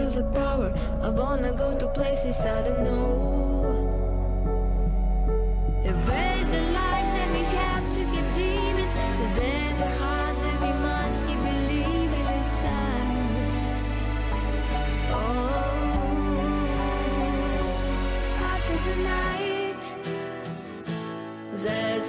feel the power. I wanna go to places I don't know. Light that we have to. There's a heart inside. Oh, after there's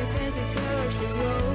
your fancy colors to grow